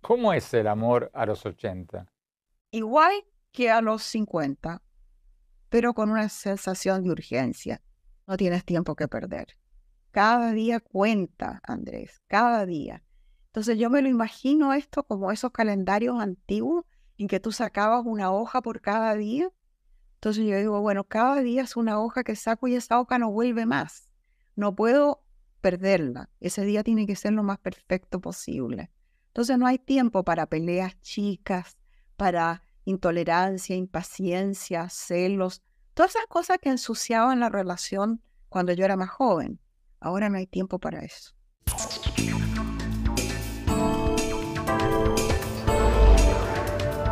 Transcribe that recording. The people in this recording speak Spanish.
¿Cómo es el amor a los 80? Igual que a los 50, pero con una sensación de urgencia. No tienes tiempo que perder. Cada día cuenta, Andrés, cada día. Entonces yo me lo imagino esto como esos calendarios antiguos en que tú sacabas una hoja por cada día. Entonces yo digo, bueno, cada día es una hoja que saco y esa hoja no vuelve más. No puedo perderla. Ese día tiene que ser lo más perfecto posible. Entonces no hay tiempo para peleas chicas, para intolerancia, impaciencia, celos, todas esas cosas que ensuciaban la relación cuando yo era más joven. Ahora no hay tiempo para eso.